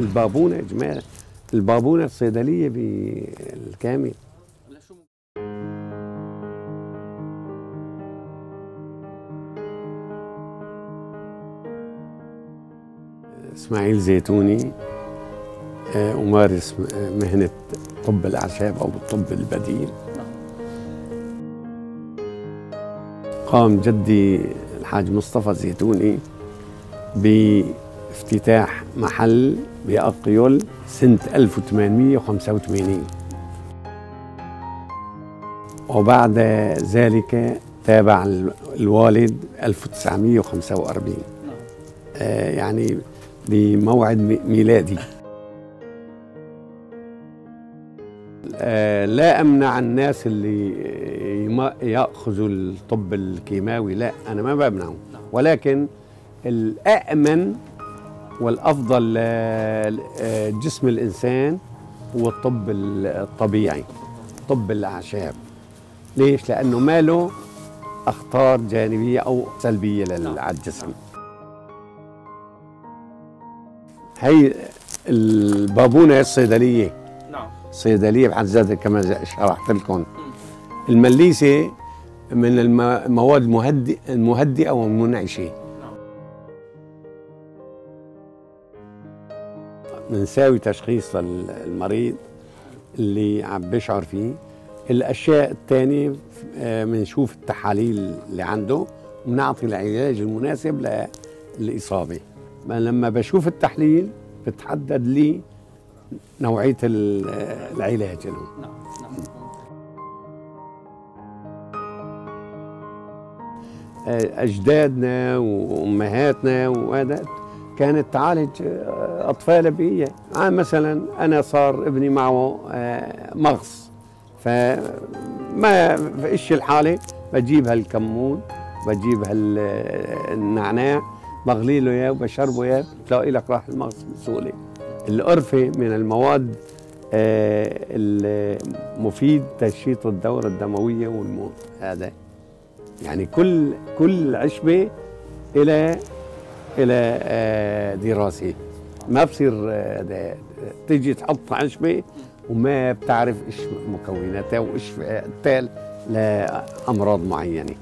البابونة يا جماعة. البابونة الصيدلية بالكامل إسماعيل زيتوني آه، أمارس مهنة طب الأعشاب أو الطب البديل. قام جدي الحاج مصطفى زيتوني بافتتاح محل بأقيل سنة 1885 وبعد ذلك تابع الوالد 1945 آه، يعني بموعد ميلادي. آه، لا أمنع الناس اللي يأخذوا الطب الكيماوي لا أنا ما بمنعهم. ولكن الامن والأفضل لجسم الإنسان هو الطب الطبيعي طب الأعشاب. ليش؟ لأنه ما له أخطار جانبية أو سلبية على الجسم. هي البابونة الصيدلية. نعم. صيدلية بحد ذاتها كما شرحت لكم. المليسة من المواد المهدئه المهدئه والمنعشه بنساوي تشخيص للمريض اللي عم بيشعر فيه. الأشياء الثانية بنشوف التحاليل اللي عنده وبنعطي العلاج المناسب للإصابة. لما بشوف التحليل بتحدد لي نوعية العلاج له. نعم أجدادنا وأمهاتنا وهذا كانت تعالج أطفال بهي آه مثلا أنا صار ابني معه مغص. فما فيش الحالة بجيب هالكمون بجيب هالنعناع بغلي له إياه وبشربه إياه بتلاقي لك راح المغص بسهولة. القرفة من المواد المفيد تنشيط الدورة الدموية والموت. هذا يعني كل كل عشبة إلى إلى دراسه ما بصير تيجي تحط عشبه وما بتعرف إيش مكوناتها وإيش تال لأمراض معينة.